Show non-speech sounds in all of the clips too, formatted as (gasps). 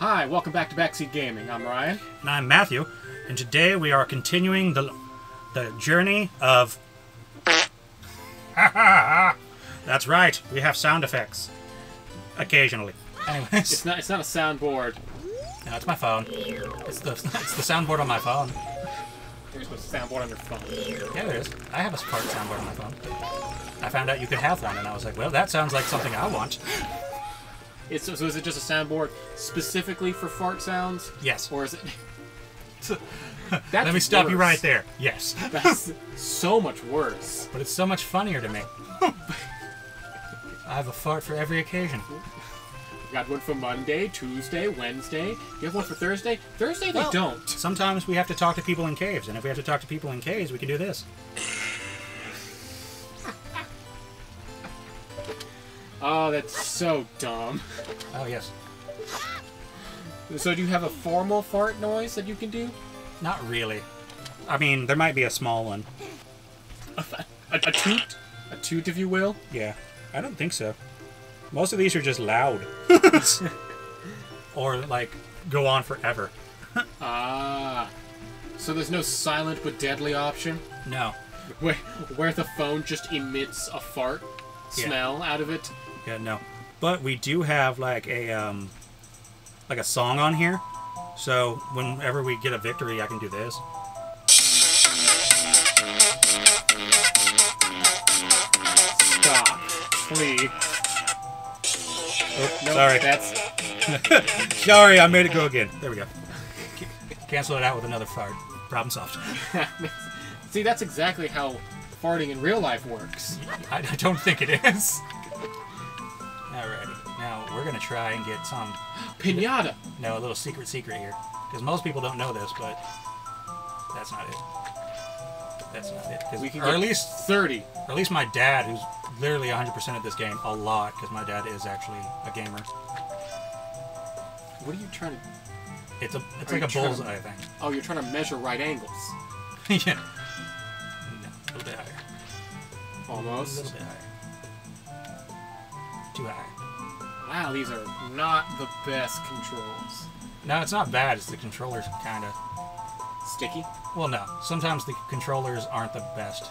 Hi, welcome back to Backseat Gaming. I'm Ryan. And I'm Matthew, and today we are continuing the the journey of. (laughs) That's right. We have sound effects occasionally. Anyways. (laughs) It's not. It's not a soundboard. no, it's my phone. It's the it's the soundboard on my phone. There's no soundboard on your phone. Yeah, there is. I have a part soundboard on my phone. I found out you could have one, and I was like, well, that sounds like something I want. It's, so is it just a soundboard specifically for fart sounds, Yes. or is it? (laughs) Let me stop you right there. Yes. That's (laughs) so much worse. But it's so much funnier to me. I have a fart for every occasion. You got one for Monday, Tuesday, Wednesday. You have one for Thursday. Thursday they Well- don't. Sometimes we have to talk to people in caves, and if we have to talk to people in caves, we can do this. Oh, that's so dumb. Oh, yes. So do you have a formal fart noise that you can do? Not really. I mean, there might be a small one. A, a toot, a toot, if you will. Yeah. I don't think so. Most of these are just loud. (laughs) or, like, go on forever. Ah. So there's no silent but deadly option No. where where the phone just emits a fart Yeah. smell out of it. Yeah, no. But we do have, like, a, um, like a song on here. So, whenever we get a victory, I can do this. Stop, please. Oh, sorry. that's (laughs) Sorry, I made it go again. There we go. Cancel it out with another fart. Problem solved. (laughs) see. That's exactly how farting in real life works. I, I don't think it is. Alrighty. Now we're gonna try and get some, Pinata. no, a little secret secret here, because most people don't know this, but that's not it. That's not it. We can or at least, thirty. or at least my dad, who's literally 100% of this game, a lot, because my dad is actually a gamer. What are you trying to? It's a, it's Are like a bullseye thing. Oh, you're trying to measure right angles. (laughs) yeah. No, a little bit higher. A Almost. little bit higher. Too high. Wow, these are not the best controls. No, it's not bad. It's the controllers, kind of. Sticky. Well, no. Sometimes the controllers aren't the best.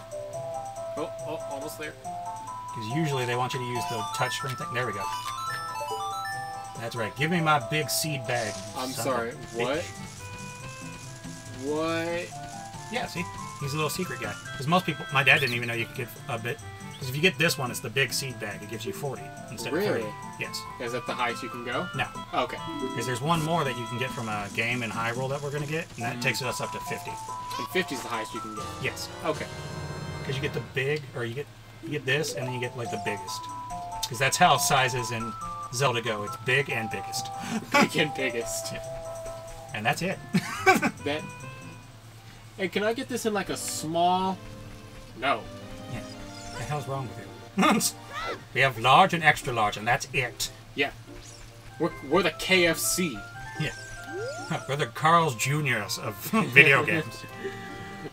Oh, oh, almost there. Because usually they want you to use the touchscreen thing. There we go. That's right. Give me my big seed bag. I'm sorry. What? What? Yeah, see? He's a little secret guy. Because most people, my dad didn't even know you could get a bit. Because if you get this one, it's the big seed bag. It gives you 40 instead of 30. Really? Yes. Is that the highest you can go? No. Okay. Because there's one more that you can get from a game in Hyrule that we're going to get, and that Mm. takes us up to 50. And 50 is the highest you can get. Yes. Okay. Because you get the big, or you get you get this, and then you get like the biggest. Because that's how sizes in Zelda go. It's big and biggest. (laughs) Big and biggest. (laughs) And that's it. (laughs) That. Hey, can I get this in like a small? No. The hell's wrong with you? (laughs) we have large and extra large, and that's it. Yeah. We're, we're the KFC. Yeah. (laughs) We're the Carl's Juniors of (laughs) video games.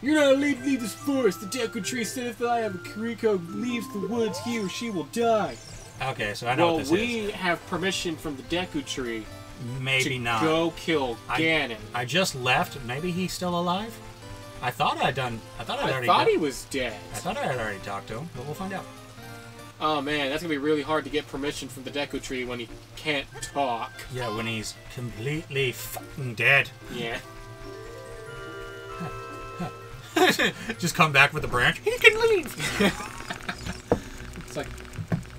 You're not allowed to leave this forest. The Deku Tree said if I have a Kokiri leaves the woods, he or she will die. Okay, so I know Well, what this we have permission from the Deku Tree. Maybe to not. go kill I- Ganon. I just left. Maybe he's still alive. I thought I'd done. I thought I'd I already. thought done- he was dead. I thought I had already talked to him, but we'll find out. Oh man, that's gonna be really hard to get permission from the Deku Tree when he can't talk. Yeah, when he's completely fucking dead. Yeah. (laughs) Just come back with a branch. He can leave. (laughs) It's like,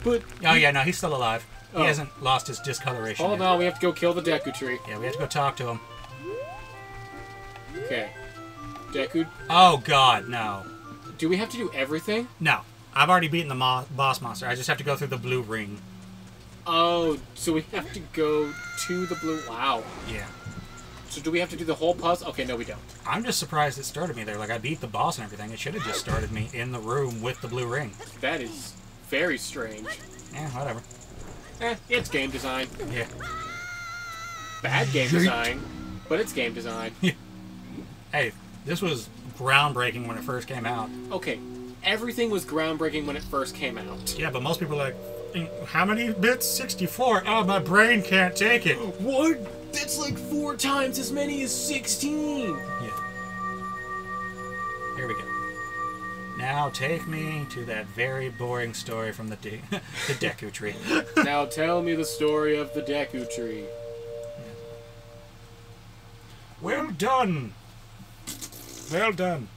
but Oh yeah, no, he's still alive. He Oh. hasn't lost his discoloration. hold yet. on, we have to go kill the Deku Tree. Yeah, we have to go talk to him. Okay. Deku, Oh god, no, do we have to do everything? no. I've already beaten the mo- boss monster. I just have to go through the blue ring. Oh, so we have to go to the blue. Wow. Yeah. So do we have to do the whole puzzle? Okay, no, we don't. I'm just surprised it started me there. Like I beat the boss and everything. It should have just started me in the room with the blue ring. That is very strange. Yeah, whatever. Eh, it's game design. Yeah. Bad game design, but it's game design. (laughs) Hey, this was groundbreaking when it first came out. Okay, everything was groundbreaking when it first came out. Yeah, but most people are like, mm, How many bits? 64. Oh, my brain can't take it. (gasps) What? That's like four times as many as 16. Yeah. Here we go. Now take me to that very boring story from the de- (laughs) the Deku tree. (laughs) now tell me the story of the Deku tree. Well done. Well done.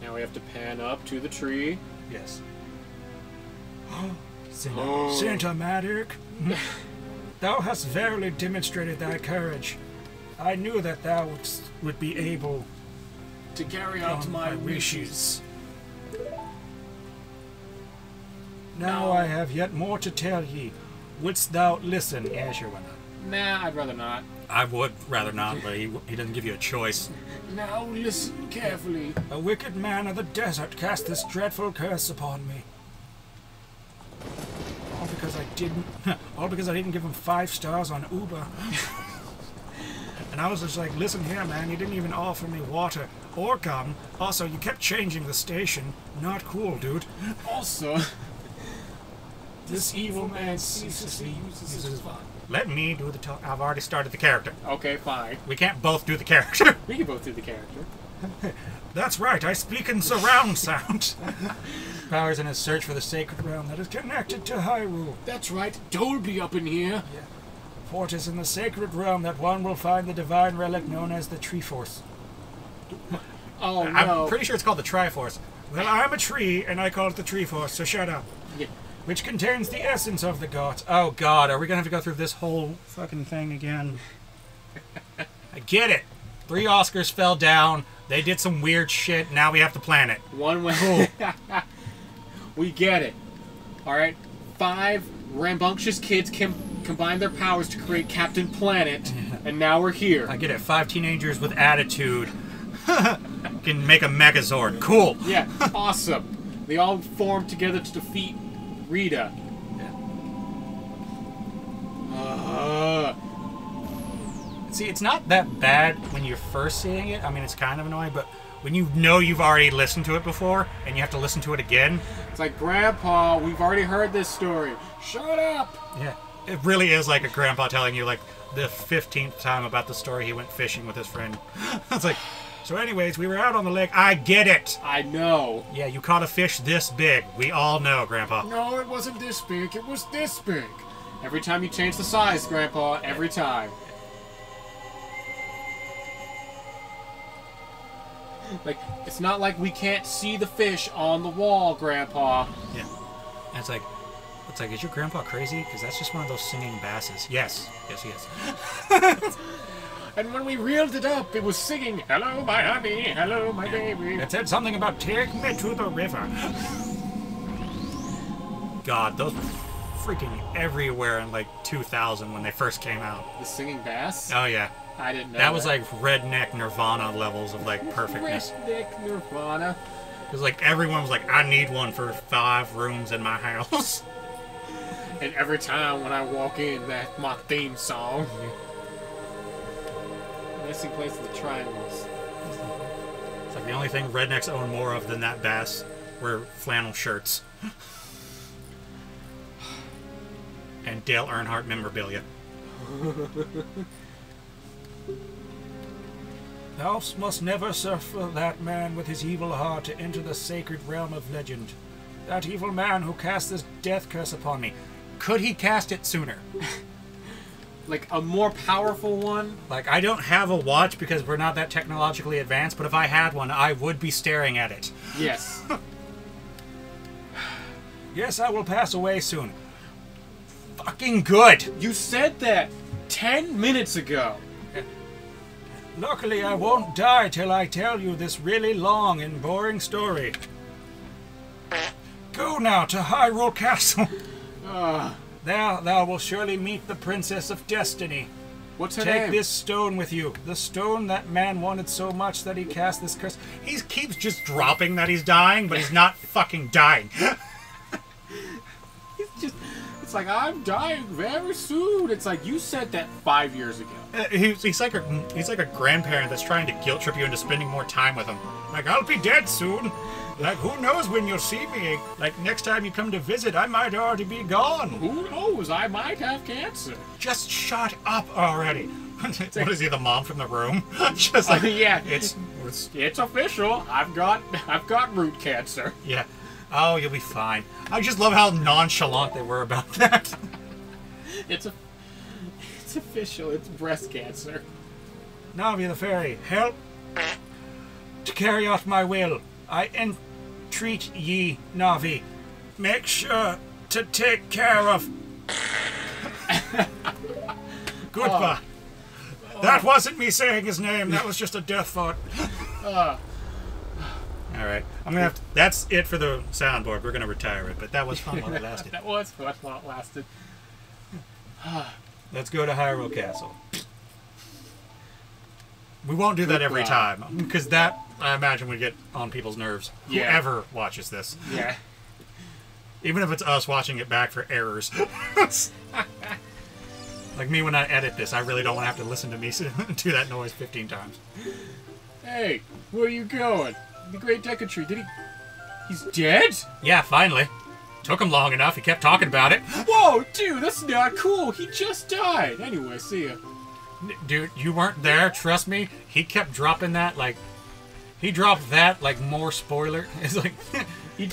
Now we have to pan up to the tree. Yes. (gasps) Santa, Oh. Santa (laughs) thou hast verily demonstrated thy courage. I knew that thou wouldst- would be able To carry out my, my wishes. wishes. Now No. I have yet more to tell ye. Wouldst thou listen? Yeah, sure, why not? Nah, I'd rather not. I would rather not, but he, he doesn't give you a choice. Now listen carefully. A wicked man of the desert cast this dreadful curse upon me. All because I didn't. (laughs) All because I didn't give him five stars on Uber. and I was just like, listen here, man. You didn't even offer me water or gum. Also, you kept changing the station. Not cool, dude. Also, this evil man ceaselessly uses his fun. Let me do the talk. I've already started the character. Okay, fine. We can't both do the character. (laughs) We can both do the character. (laughs) That's right, I speak in surround sound. (laughs) Powers in his search for the sacred realm that is connected to Hyrule. That's right. Dolby up in here. For it is in the sacred realm that one will find the divine relic known as the Triforce. Oh no. I'm pretty sure it's called the Triforce. Well, I'm a tree, and I call it the Triforce, so shut up. Yeah. Which contains the essence of the gods. Oh god, are we gonna have to go through this whole fucking thing again? (laughs) I get it. Three Oscars fell down. They did some weird shit. Now we have the planet. One way. (laughs) we get it. All right. Five rambunctious kids can combine their powers to create Captain Planet, (laughs) and now we're here. I get it. Five teenagers with attitude can make a Megazord. Cool. Yeah, awesome. They all form together to defeat Rita. Uh, See, it's not that bad when you're first seeing it. I mean, it's kind of annoying, but when you know you've already listened to it before and you have to listen to it again, it's like, Grandpa, we've already heard this story. Shut up. yeah, it really is like a grandpa telling you like the 15th time about the story he went fishing with his friend. (laughs) it's like, so anyways, we were out on the lake. I get it. I know. Yeah, you caught a fish this big. We all know, Grandpa. No, it wasn't this big. It was this big. Every time you change the size, Grandpa. Every time. Like, it's not like we can't see the fish on the wall, Grandpa. Yeah. And it's like, it's like, is your grandpa crazy? Because that's just one of those singing basses. Yes, yes, he is. (laughs) And when we reeled it up, it was singing, Hello, my honey. Hello, my baby. It said something about take me to the river. God, those were freaking everywhere in like 2000 when they first came out. The singing bass? Oh yeah, I didn't know. that was like redneck Nirvana levels of like perfectness. Redneck Nirvana. Because like everyone was like, I need one for five rooms in my house. And every time when I walk in, that's my theme song. Missing place of the triangles. It's like the only thing rednecks own more of than that bass were flannel shirts. (sighs) and Dale Earnhardt memorabilia. (laughs) Thou must never suffer that man with his evil heart to enter the sacred realm of legend. That evil man who cast this death curse upon me. Could he cast it sooner? (laughs) Like a more powerful one? Like, I don't have a watch because we're not that technologically advanced, but if I had one, I would be staring at it. Yes. (sighs) Yes, I will pass away soon. Fucking good! you said that 10 minutes ago. Luckily, I won't die till I tell you this really long and boring story. Go now to Hyrule Castle. Uh, (laughs) There thou will surely meet the Princess of Destiny. what's her Take name? this stone with you. The stone that man wanted so much that he cast this curse. He keeps just dropping that he's dying, but he's not fucking dying. (laughs) It's just, it's like, I'm dying very soon. It's like, you said that five years ago. Uh, he's, he's like a he's like a grandparent that's trying to guilt trip you into spending more time with him. Like I'll be dead soon. Like who knows when you'll see me? Like next time you come to visit, I might already be gone. Who knows? I might have cancer. Just shut up already. (laughs) what is he, the mom from the room? (laughs) Just like Uh, (laughs) yeah. it's, it's It's official. I've got I've got root cancer. yeah. Oh, you'll be fine. I just love how nonchalant they were about that. It's a it's official. It's breast cancer. Navi the fairy, help to carry out my will. I entreat ye, Navi. Make sure to take care of. (laughs) Goodbye. That wasn't me saying his name. That was just a death thought. Uh, All right, I'm gonna have to. That's it for the soundboard. We're gonna retire it, but that was fun while it lasted. (laughs) that was fun while it lasted. Let's go to Hyrule Castle. We won't do that every time because that I imagine we get on people's nerves. Yeah. Whoever watches this, Yeah. even if it's us watching it back for errors. (laughs) like me when I edit this, I really don't want to have to listen to me (laughs) do that noise 15 times. Hey, where are you going? The Great Deku Tree. Did he? He's dead? Yeah, finally. Took him long enough. He kept talking about it. (gasps) Whoa, dude, that's not cool. He just died. Anyway, see ya. Dude, you weren't there. Trust me. He kept dropping that like. He dropped that like more spoiler. (laughs) It's like he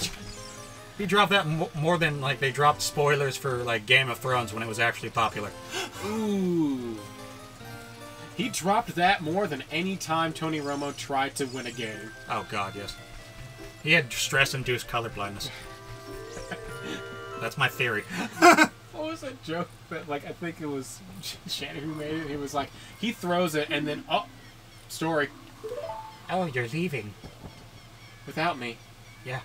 he dropped that mo- more than like they dropped spoilers for like Game of Thrones when it was actually popular. Ooh. (gasps) He dropped that more than any time Tony Romo tried to win a game. Oh God, yes. He had stress-induced color blindness. That's my theory. (laughs) What was that joke that, like, I think it was (laughs) Shannon who made it? He was like, he throws it and then, oh, story, Oh, you're leaving. without me. Yeah.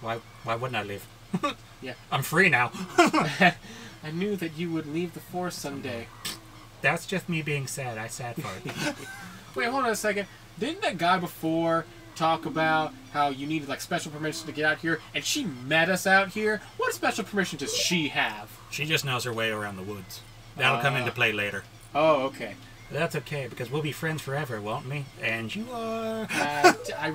Why? Why wouldn't I leave? (laughs) Yeah. I'm free now. (laughs) (laughs) I knew that you would leave the force someday. That's just me being sad. I sad for it. Wait, hold on a second. Didn't that guy before talk about how you needed like special permission to get out here, and she met us out here? What special permission does she have? she just knows her way around the woods. That'll come Ah. into play later. Oh, okay. That's okay because we'll be friends forever, won't we? And you are. Uh, (laughs) I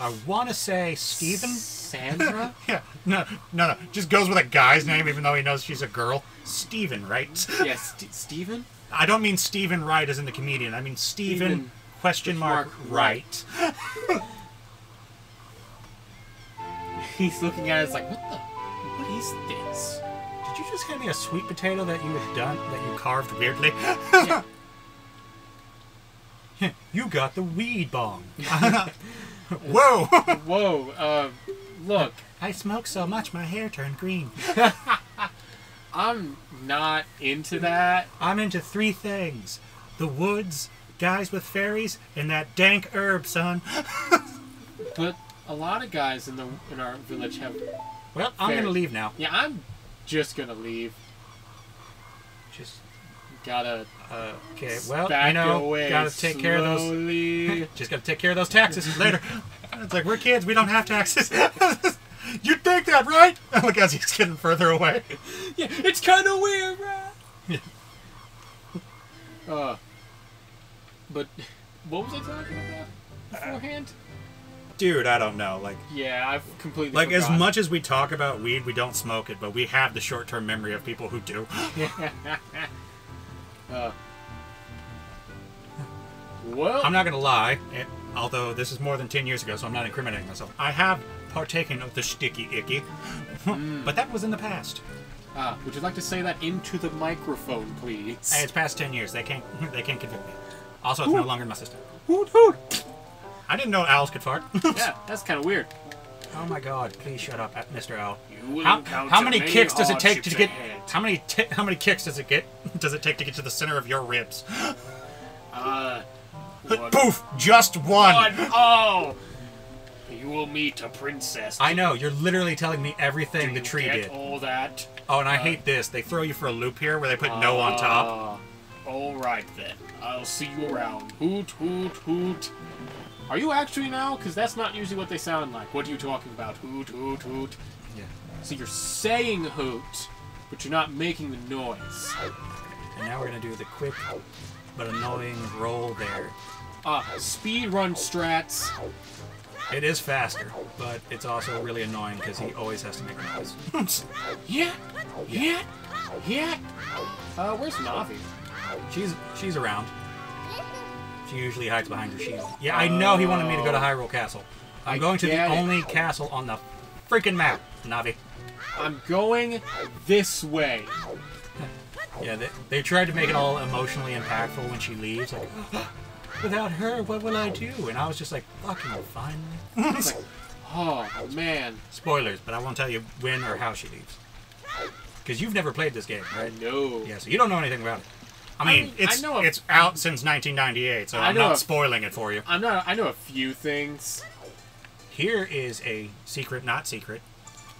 I want to say Stephen. Sandra. (laughs) Yeah. No, no, no. Just goes with a guy's name, even though he knows she's a girl. Stephen, right? yes, (laughs) St- Steven. I don't mean Stephen Wright as in the comedian. I mean Stephen, Steven question mark, mark Wright. He's looking at us like, what the? What is this? Did you just hand me a sweet potato that you had done that you carved weirdly? Yeah. (laughs) you got the weed bong. (laughs) (laughs) Whoa! Whoa. Uh, look, I smoked so much my hair turned green. I'm not into that. I'm into three things: the woods, guys with fairies, and that dank herb, son. But a lot of guys in the in our village have. Well, I'm gonna leave now. Yeah, I'm just gonna leave. Gotta uh, okay. Well, you know, gotta take care of those. (laughs) Just gotta take care of those taxes (laughs) later. It's like we're kids, we don't have taxes. (laughs) You'd think that, right? Look as he's getting further away. yeah, it's kind of weird, right? uh, but what was I talking about beforehand? Dude, I don't know. Like, Yeah, I've completely like as much as we talk about weed, we don't smoke it, but we have the short-term memory of people who do. Uh, well, I'm not gonna lie, eh, although this is more than ten years ago, so I'm not incriminating myself. I have partaken of the sticky icky, (laughs) but that was in the past. uh, would you like to say that into the microphone, please? Hey, it's past ten years. They can't. (laughs) They can't convict me. Also, it's no longer in my system. Hoot hoot. I didn't know owls could fart. (laughs) Yeah, that's kind of weird. Oh my god! Please shut up, uh, Mr. Owl. You will How, how many kicks does it take to get? ahead. How many how many kicks does it get? (laughs) Does it take to get to the center of your ribs? (gasps) Uh, one, Poof! Just one. one. Oh, you will meet a princess. I know. You're literally telling me everything the tree did. all that. Oh, and I hate this. They throw you for a loop here where they put no on top. Uh, all right then. I'll see you around. Hoot hoot hoot. Are you actually now? Because that's not usually what they sound like. What are you talking about? Hoot hoot hoot. Yeah. So you're saying hoot, but you're not making the noise. And now we're gonna do the quick but annoying roll there. Uh, speed run strats. It is faster, but it's also really annoying because he always has to make a noise. Yeah, yeah, yeah. Uh, where's Navi? she's she's around. She usually hides behind her shield. Yeah, I know he wanted me to go to Hyrule Castle. I'm I going to the it. only castle on the freaking map, Navi. I'm going this way. Yeah, they, they tried to make it all emotionally impactful when she leaves. Like, (gasps) without her, what will I do? And I was just like, fucking finally. It's (laughs) like, oh man, Spoilers, but I won't tell you when or how she leaves. Because you've never played this game, right? no. Yeah, so you don't know anything about it. I I mean, mean, it's I know a- it's out since 1998, so I I'm not a- spoiling it for you. I'm not. I know a few things. Here is a secret, not secret.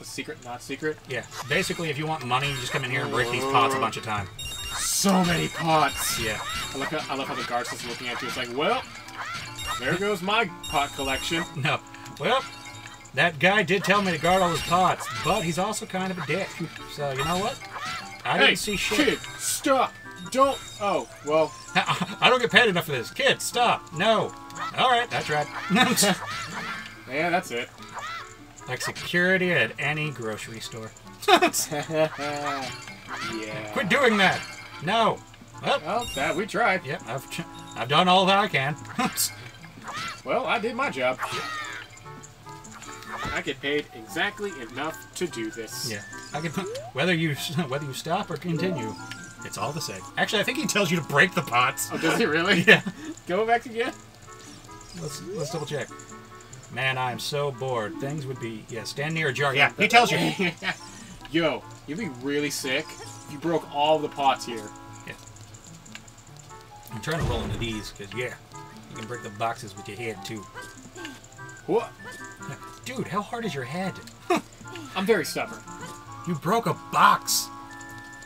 A secret, not secret. Yeah, basically, if you want money, you just come in here and break these pots a bunch of time. So many pots. Yeah, I love how, I love how the guard's just looking at you. It's like, well, there goes my pot collection. (laughs) no. Well, that guy did tell me to guard all his pots, but he's also kind of a dick. So you know what? I hey, didn't see shit. kid, stop! Don't. Oh, well. (laughs) I don't get paid enough for this. Kid, stop. No. All right, that's right. (laughs) Yeah, that's it. like security at any grocery store. yeah. (laughs) Quit doing that. No. Well, Well, that we tried. yep, I've tr- I've done all that I can. Well, I did my job. I get paid exactly enough to do this. yeah, I can. Whether you whether you stop or continue, it's all the same. Actually, I think he tells you to break the pots. Oh, does he really? (laughs) Yeah. Go back again. Let's let's double check. Man, I am so bored. Things would be yeah. Stand near a jar. Yeah, he (laughs) tells you. (laughs) Yo, you'd be really sick you broke all the pots here. Yeah. I'm trying to roll into these because yeah, you can break the boxes with your head too. What? Dude, how hard is your head? I'm very stubborn. You broke a box.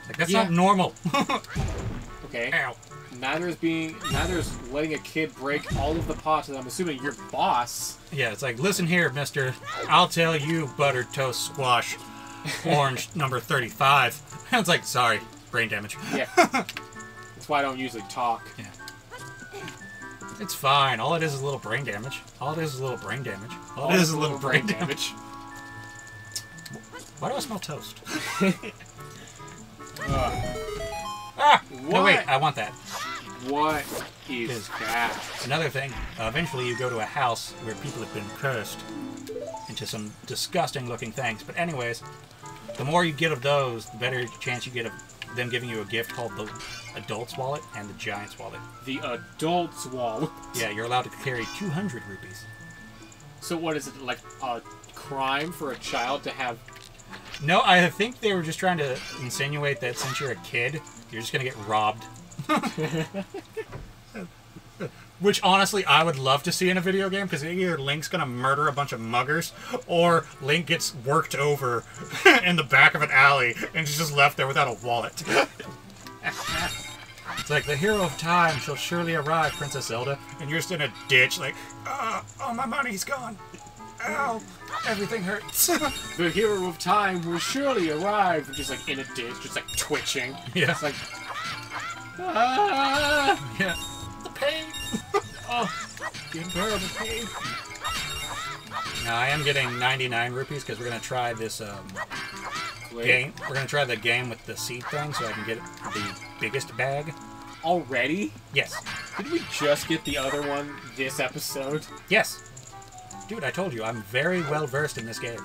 Like that's Yeah. not normal. (laughs) Okay. Ow. Neither is being, neither is letting a kid break all of the pots. And I'm assuming your boss. Yeah, it's like, listen here, mister. I'll tell you, buttered toast squash, orange (laughs) number 35. (laughs) it's like, sorry, brain damage. Yeah. That's why I don't usually talk. Yeah. It's fine. All it is is a little brain damage. All it is is a little brain damage. All, it is is a little brain damage. Why do I smell toast? Ah! No, wait, I want that. what is Is- that? Another thing, uh, eventually you go to a house where people have been cursed into some disgusting looking things. But, anyways, the more you get of those, the better chance you get of them giving you a gift called the Adult's Wallet and the Giant's Wallet. The adult's wallet? Yeah, you're allowed to carry 200 rupees. So what is it like a crime for a child to have? No, I think they were just trying to insinuate that since you're a kid, you're just gonna get robbed. (laughs) Which honestly, I would love to see in a video game because either Link's gonna murder a bunch of muggers, or Link gets worked over (laughs) in the back of an alley and is just left there without a wallet. (laughs) it's like the hero of time shall surely arrive, Princess Zelda, and you're just in a ditch, like, uh, oh my money's gone. Ow, everything hurts. (laughs) The hero of time will surely arrive. Just like in a ditch, just like twitching. yeah, It's like. (laughs) Ah, yeah. the pain. (laughs) oh, the unbearable pain. Now I am getting 99 rupees because we're gonna try this um, game. We're gonna try the game with the seed thing, so I can get the biggest bag. already? Yes, Did we just get the other one this episode? yes, dude. I told you I'm very well versed in this game.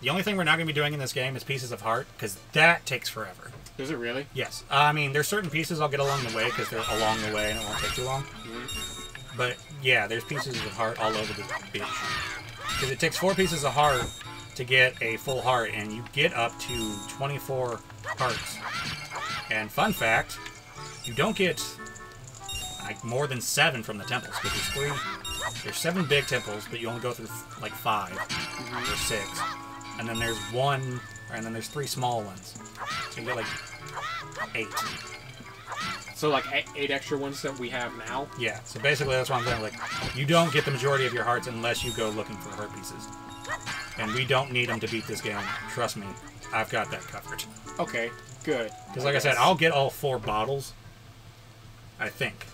The only thing we're not gonna be doing in this game is pieces of heart because that takes forever. Does it really? Yes, uh, I mean there's certain pieces I'll get along the way because they're along the way and it won't take too long. Mm-hmm. But yeah, there's pieces of heart all over the bitch. Because it takes four pieces of heart to get a full heart, and you get up to 24 hearts. And fun fact, you don't get like more than seven from the temples because there's three. There's seven big temples, but you only go through like five or six, and then there's one, and then there's three small ones. So you get like eight. So like eight, extra ones that we have now. Yeah, so basically that's what I'm saying. Like, you don't get the majority of your hearts unless you go looking for heart pieces. And we don't need them to beat this game. Trust me, I've got that covered. Okay, good. Because like I said, I'll get all four bottles. I think.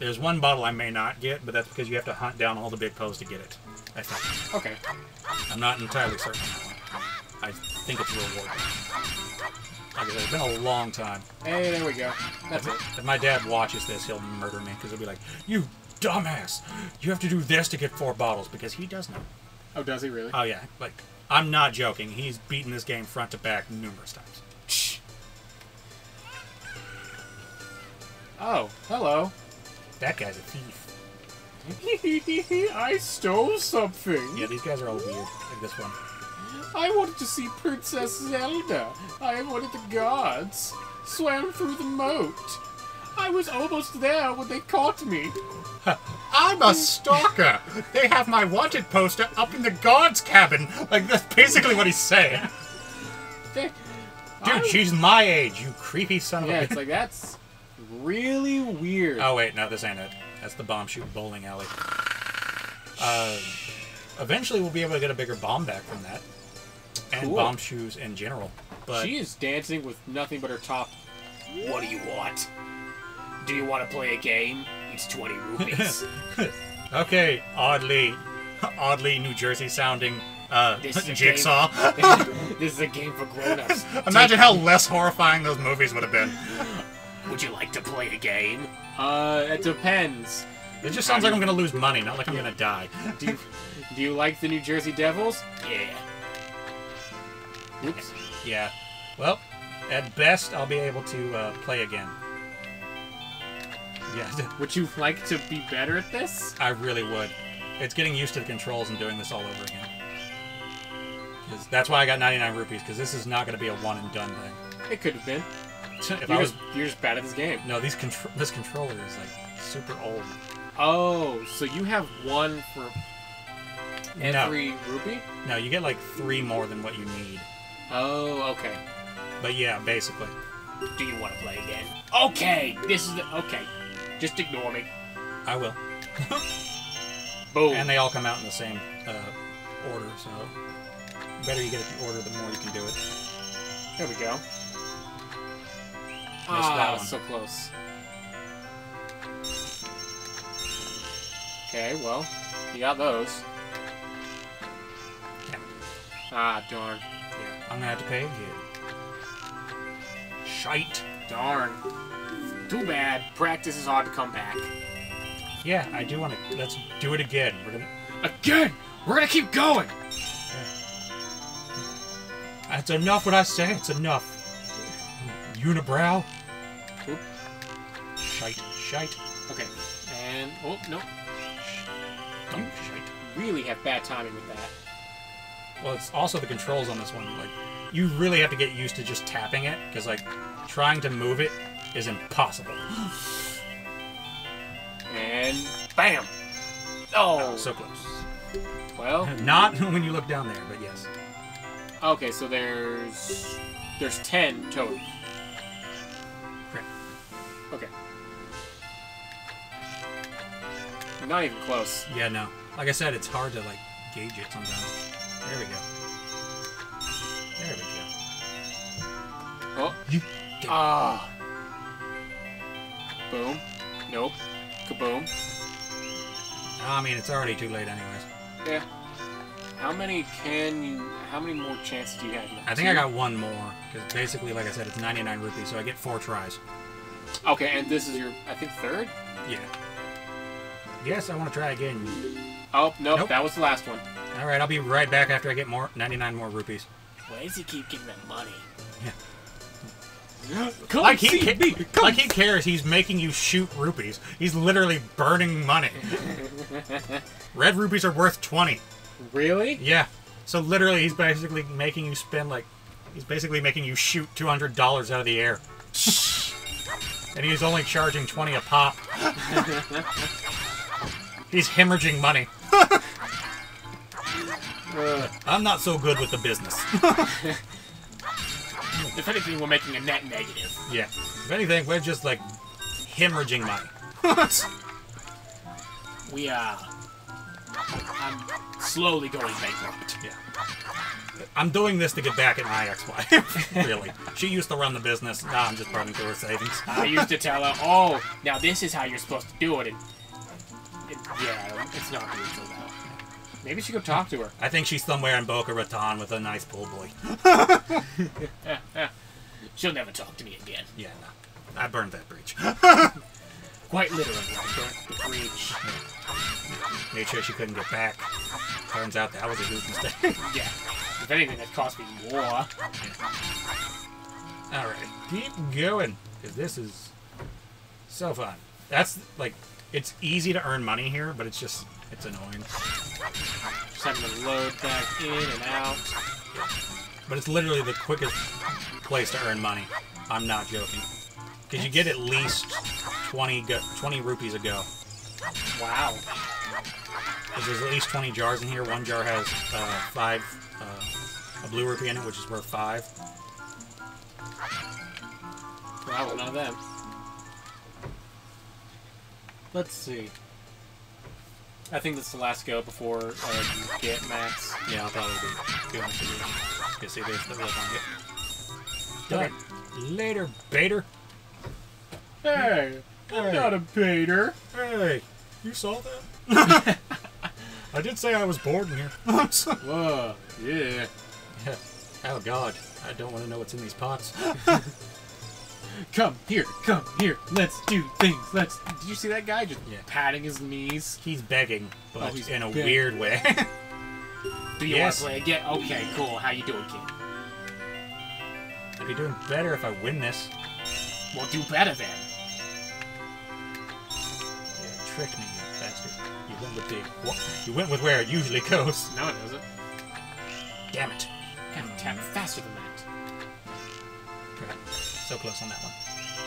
There's one bottle I may not get, but that's because you have to hunt down all the big Poes to get it. I think. Okay. I'm not entirely certain on that one. I think it's rewarding. Like I said, it's been a long time. Hey, there we go. That's it. If my dad watches this, he'll murder me because he'll be like, "You dumbass! You have to do this to get four bottles," because he does know. Oh, does he really? Oh yeah, like I'm not joking. He's beaten this game front to back numerous times. Oh, hello. That guy's a thief. (laughs) I stole something. Yeah, these guys are all weird. Like this one. I wanted to see Princess Zelda. I wanted the gods. Swam through the moat. I was almost there when they caught me. I'm a stalker. they have my wanted poster up in the guard's cabin. Like that's basically what he's saying. Dude, I- she's my age. You creepy son of Yeah, a. it's like that's really weird. Oh wait, no, this ain't it. That's the Bombchu bowling alley. Uh, eventually, we'll be able to get a bigger bomb back from that, and Cool. Bombchus in general. But She is dancing with nothing but her top. What do you want? Do you want to play a game? It's 20 rupees. (laughs) okay, oddly, oddly New Jersey sounding uh, This is jigsaw. (laughs) this is a game for grown-ups. (laughs) Imagine how less horrifying those movies would have been. Would you like to play a game? Uh, it depends. It just sounds like I'm gonna lose money, not like I'm gonna die. Do you, do you like the New Jersey Devils? Yeah. Oops. Yeah. Well, at best, I'll be able to uh, play again. Yeah, (laughs) Would you like to be better at this? I really would. It's getting used to the controls and doing this all over again. that's why I got 99 rupees, because this is not going to be a one and done thing. It could have been. If You're, I was. just, you're just bad at this game. No, these this controller is like super old. Oh, so you have one for every rupee? No, you get like three more than what you need. Oh, okay. But yeah, basically. Do you want to play again? Okay, this is the, okay. Just ignore me. I will. (laughs) Boom. And they all come out in the same uh, order, so. The better you get at the order, the more you can do it. there we go. That ah, so close. Okay, well, you got those. Yeah. Ah, darn. Yeah, I'm gonna have to pay again. Shite. Darn. Too bad. Practice is hard to come back. Yeah, I do want to. Let's do it again. We're gonna. Again! We're gonna keep going! That's enough. What I say, it's enough. Unibrow. Oop. Shite. Shite. Okay. And, oh, no. Don't shite. Really have bad timing with that. Well, it's also the controls on this one. Like, you really have to get used to just tapping it, because like, trying to move it is impossible. And, bam! Oh, So close. well. (laughs) Not when you look down there, but yes. Okay, so there's there's ten total. Not even close. Yeah, no. Like I said, it's hard to like gauge it sometimes. There we go. There we go. Oh, You. ah. Boom. Nope. Kaboom. I mean, it's already too late, anyways. Yeah. How many can you? How many more chances do you have? I think I got one more because basically, like I said, it's 99 rupees, so I get four tries. Okay, and this is your, I think, third. Yeah. Yes, I want to try again. Oh nope, Nope. that was the last one. All right, I'll be right back after I get more 99 more rupees. Why does he keep getting that money? Yeah. (gasps) Come Like he, see me. Come like he cares. He's making you shoot rupees. He's literally burning money. (laughs) Red rupees are worth 20. Really? Yeah. So literally, he's basically making you spend like, he's basically making you shoot two hundred dollars out of the air. (laughs) and he's only charging twenty a pop. (laughs) he's hemorrhaging money. (laughs) I'm not so good with the business. (laughs) If anything, we're making a net negative. yeah. If anything, we're just like hemorrhaging money. We uh, I'm slowly going bankrupt. Yeah. I'm doing this to get back at my ex-wife. (laughs) really. She used to run the business. Now I'm just running through her savings. I used to tell her, "Oh, now this is how you're supposed to do it." And it, yeah, it's not mutual now. Maybe she could talk to her. I think she's somewhere in Boca Raton with a nice pool boy. (laughs) She'll never talk to me again. Yeah, no. I burned that bridge. (laughs) Quite literally, I burnt the bridge. Made sure she couldn't get back. Turns out that was a huge mistake. (laughs) Yeah. If anything, that cost me more. Alright, keep going. Because this is so fun. That's, like, it's easy to earn money here, but it's just, it's annoying. Just having to load back in and out. But it's literally the quickest place to earn money. I'm not joking. Because you get at least 20, 20 rupees a go. Wow. there's at least 20 jars in here. One jar has uh, five, uh, a blue rupee in it, which is worth five. Wow, none of them. Let's see. I think that's the last go before uh, you get max. Yeah, I'll probably be doing it. You see, there's the real one. Okay. Done. Later, Bader. Hey, I'm not a baiter. Hey, you saw that? (laughs) I did say I was bored in here. Whoa, yeah. (laughs) oh God, I don't want to know what's in these pots. (laughs) Come here, come here. Let's do things. Let's. Did you see that guy just Yeah. patting his knees? He's begging, but Oh, he's in a begging. weird way. (laughs) (laughs) Do you Yes. want to play again? Okay, cool. How you doing, kid? I'd be doing better if I win this. Well, do better then. Yeah, tricked me, you bastard. You went with the wh- you went with where it usually goes. No, it doesn't. Damn it. Gotta tap faster than that. Right. So close on that one.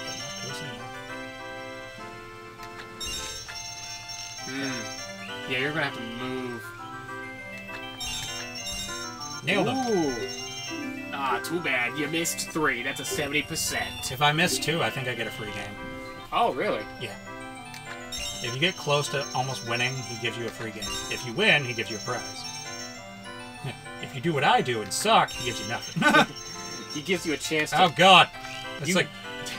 But not close anymore. Hmm. Yeah, you're gonna have to move. Nailed him. Ah, too bad. You missed three. That's a seventy percent. If I miss two, I think I get a free game. Oh, really? Yeah. If you get close to almost winning, he gives you a free game. If you win, he gives you a prize. (laughs) If you do what I do and suck, he gives you nothing. (laughs) He gives you a chance to. oh god. It's You- like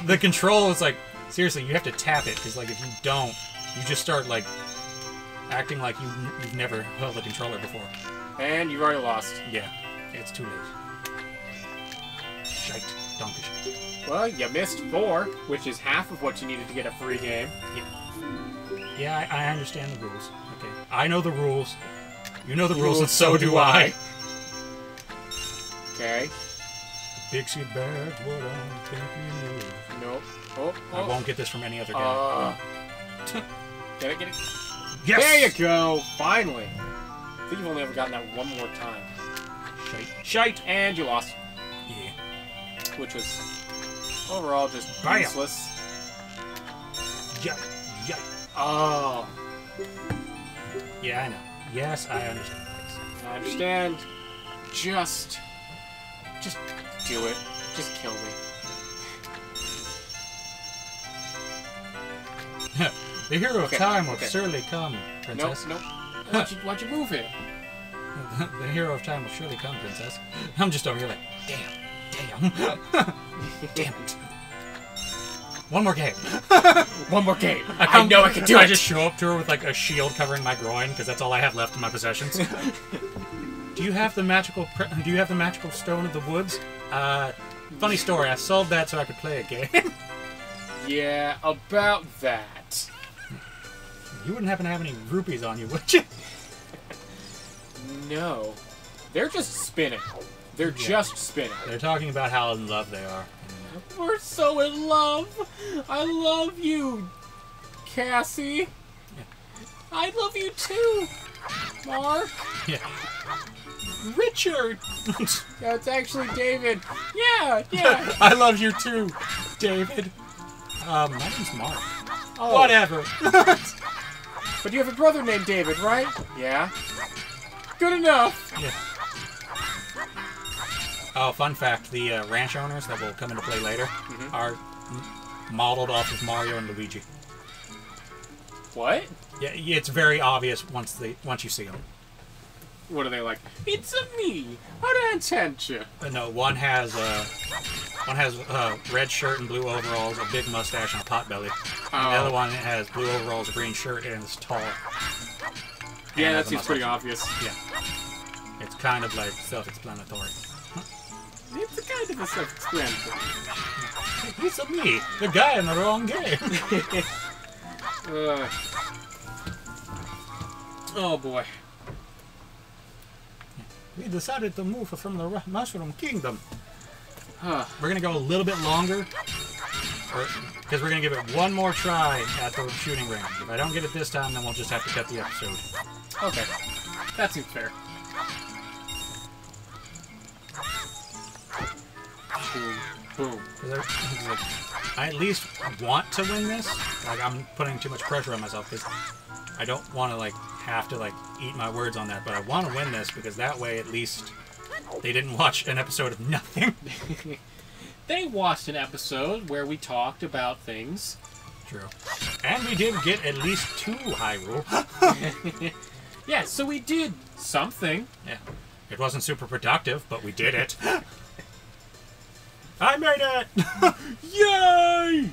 the control is like seriously, you have to tap it because like if you don't, you just start like acting like you you've never held a controller before. And you've already lost. Yeah, it's too late. Shite, donkey shite. Well, you missed four, which is half of what you needed to get a free game. Yeah, I, I understand the rules. Okay, I know the rules. You know the rules, Rules, and so do I. Okay. Dixie Badge, what I'm thinking of. Nope. Oh, oh. I won't get this from any other guy. Uh, get it, get it. yes! There you go. Finally. I think you've only ever gotten that one more time. Shite. Shite! And you lost, Yeah. which was overall just Bam. useless. Yike. Oh, Yeah, I know. Yes, I understand. I understand. Just, just do it. Just kill me. (laughs) the hero of time will okay. surely come, princess. nope. (laughs) Why'd you, why'd you move it? (laughs) the hero of time will surely come, princess. I'm just over here like, damn, damn, damn it. One more game. One more game. I, come- know I can do I it. just show up to her with like a shield covering my groin because that's all I have left in my possessions. Do you have the magical? Do you have the magical stone of the woods? Uh, funny story. I sold that so I could play a game. (laughs) Yeah, about that. you wouldn't happen to have any rupees on you, would you? (laughs) No. They're just spinning. They're Yeah. just spinning. They're talking about how in love they are. We're so in love. I love you, Cassie. I love you too, Mark. Yeah. Richard. (laughs) That's actually David. Yeah, yeah. (laughs) I love you too, David. Um, my name's Mark. Oh, Whatever. (laughs) But you have a brother named David, right? Yeah. Good enough. Yeah. Oh, fun fact: the uh, ranch owners that will come into play later Mhm. are m- modeled off of Mario and Luigi. What? Yeah, it's very obvious once they once you see them. What are they like? It's a me, an attention. Uh, no, one has uh, one has uh, red shirt and blue overalls, a big mustache, and a pot belly. And the Oh. other one has blue overalls, a green shirt, and is tall. Yeah, And that seems pretty obvious. Yeah. It's kind of like self-explanatory. It's a kind of a self-explanatory. It's a me, the guy in the wrong game. (laughs) Uh, oh boy. we decided to move from the Mushroom Kingdom. Huh. We're gonna go a little bit longer, because we're gonna give it one more try at the shooting range. If I don't get it this time, then we'll just have to cut the episode. Okay. That seems fair. Boom. Boom. 'Cause I, 'cause, like, I at least want to win this. Like I'm putting too much pressure on myself because I don't want to like have to like eat my words on that. But I want to win this because that way at least they didn't watch an episode of nothing. (laughs) They watched an episode where we talked about things. True. And we did get at least two Hyrule. (laughs) (laughs) Yeah, so we did something. yeah. It wasn't super productive, but we did it. I made it! Yay!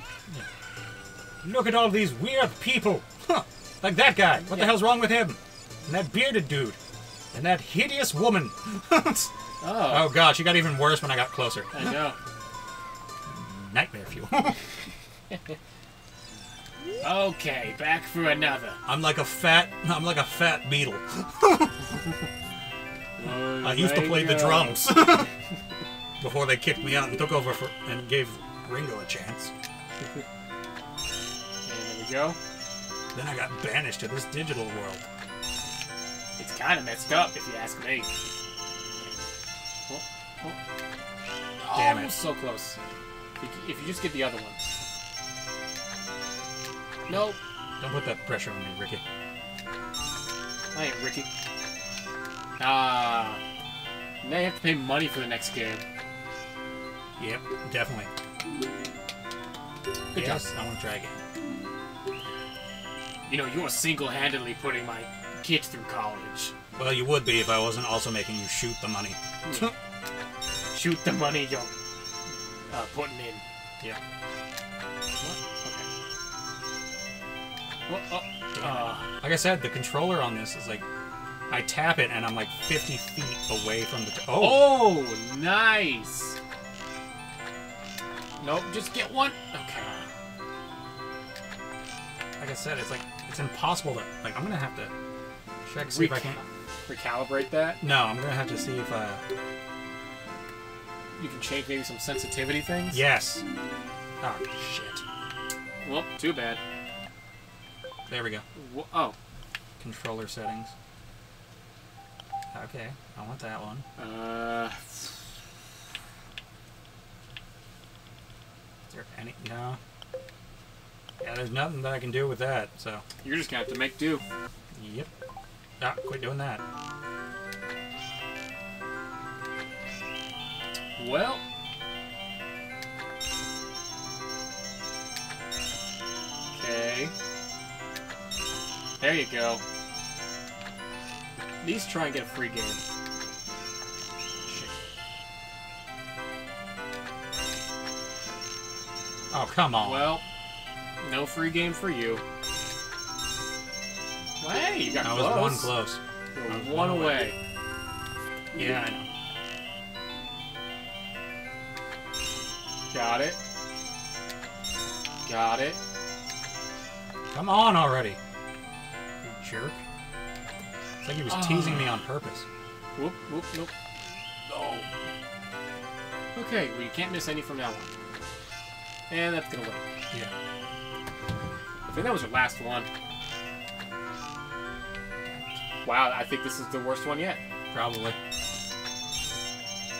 Look at all these weird people. Like that guy. What the hell's wrong with him? And that bearded dude. And that hideous woman. (laughs) Oh, oh god, she got even worse when I got closer. I know. Nightmare fuel. (laughs) Okay, back for another. I'm like a fat I'm like a fat beetle. (laughs) I used to play the drums. Before they kicked me out and took over for and gave Ringo a chance. And there we go. Then I got banished to this digital world. It's kind of messed up, if you ask me. Oh, oh. Damn it. So close. If you, just get the other one. Nope. Don't put that pressure on me, Ricky. I ain't Ricky. Ah. now you have to pay money for the next game. Yep, definitely. Good yes, job. I want to try again. You know, you're single-handedly putting my kid through college. Well, you would be if I wasn't also making you shoot the money. (laughs) Shoot the money you're uh, putting in. Yeah. What? Okay. What? Oh, uh, Like I said, the controller on this is like, I tap it and I'm like 50 feet away from the. Oh, oh, nice. Nope, just get one. Okay. like I said, it's like it's impossible to like. I'm gonna have to check see if I can. Recalibrate that. No, I'm gonna have to see if I. You can change maybe some sensitivity things. Yes. Oh shit. Well, too bad. There we go. Wh- Oh. Controller settings. Okay, I want that one. Uh. Is there any? No. Yeah, there's nothing that I can do with that. So. You're just gonna have to make do. Yep. Ah, quit doing that. Well. Okay. There you go. At least try and get a free game. Shit. Oh, come on. Well, no free game for you. Well, hey, you got I close. was one close. I was one one away. Yeah, I know. Got it. Got it. Come on already. You jerk. It's like he was teasing me on ah. purpose. Whoop, whoop, nope. No. Okay, well, you can't miss any from now on. And that's gonna win. Yeah. I think that was your last one. Wow, I think this is the worst one yet. Probably.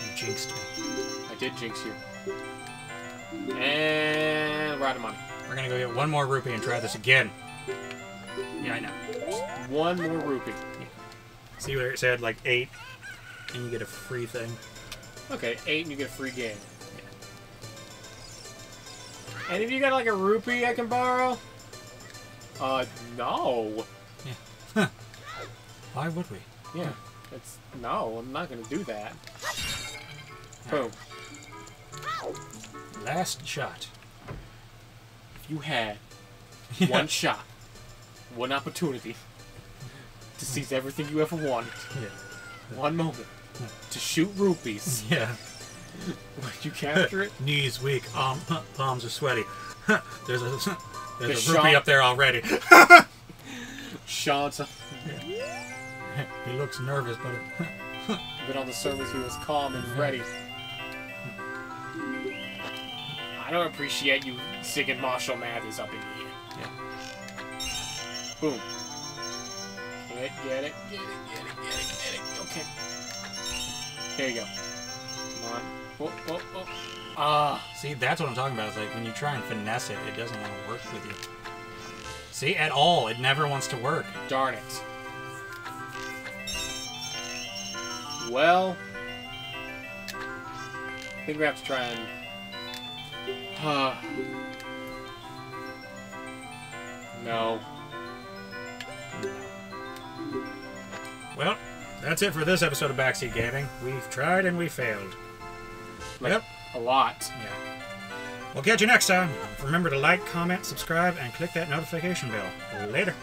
You jinxed me. I did jinx you. And we're out of money. We're gonna go get one more rupee and try this again. Yeah, I know. One more rupee. See where it said like eight, and you get a free thing. Okay, eight and you get a free game. And if you got like a rupee I can borrow? Uh, no. Yeah. (laughs) Why would we? Yeah. It's no, I'm not gonna do that. Boom. Last shot. If you had (laughs) one shot, one opportunity to seize everything you ever wanted, Yeah. one moment to shoot rupees, Yeah. Would you capture it? (laughs) Knees weak. Um, palms (laughs) are sweaty. (laughs) there's a there's The a rupee up there already. Sean's he looks nervous, but but on the surface he was calm and ready. I don't appreciate you singing Marshall Mathers up in here. yeah. Boom. Get it, get it, get it, get it, get it, get it. Okay. Here you go. Oh, oh, oh. Ah. See, that's what I'm talking about. It's like when you try and finesse it, it doesn't want to work with you. See, at all, it never wants to work. Darn it. Well, I think we have to try and. Uh, no. Well, that's it for this episode of Backseat Gaming. We've tried and we failed. Like, Yep. A lot. Yeah. We'll catch you next time. Remember to like, comment, subscribe, and click that notification bell. Later.